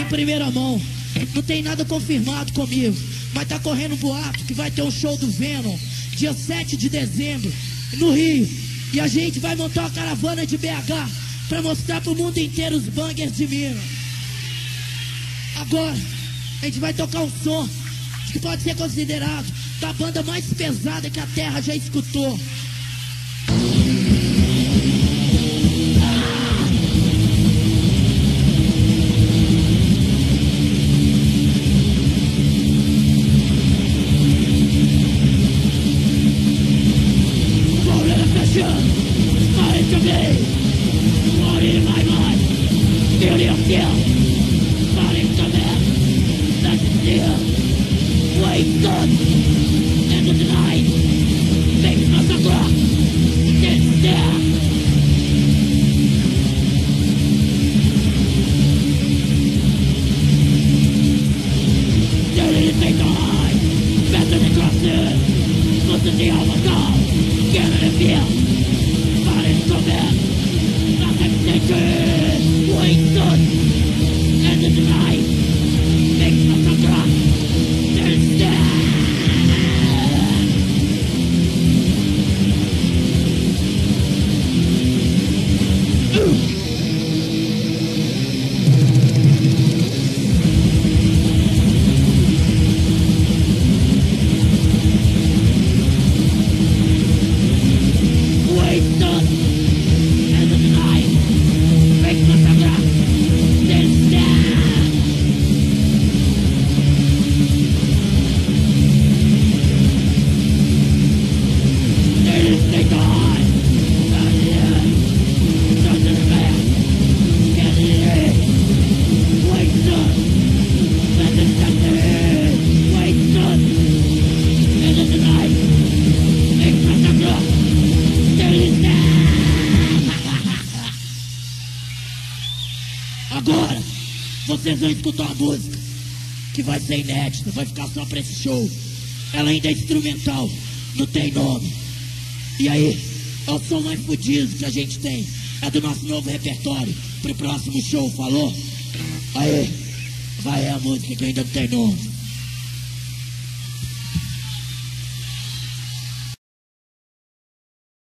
em primeira mão. Não tem nada confirmado comigo, mas tá correndo um boato que vai ter um show do Venom, dia 7 de dezembro, no Rio. E a gente vai montar uma caravana de BH pra mostrar pro mundo inteiro os bangers de Minas. Agora, a gente vai tocar um som que pode ser considerado da banda mais pesada que a Terra já escutou. to be in my mind Beauty of Body to man That's near Wake up End of the night Things must have rocked This there Dirty is made to hide Faster than crosses Must the sea Get Boom! Agora, vocês vão escutar a música que vai ser inédita, vai ficar só pra esse show. Ela ainda é instrumental, não tem nome. E aí, é o som mais fodido que a gente tem. É do nosso novo repertório pro próximo show, falou? Aí, vai é a música que ainda não tem nome.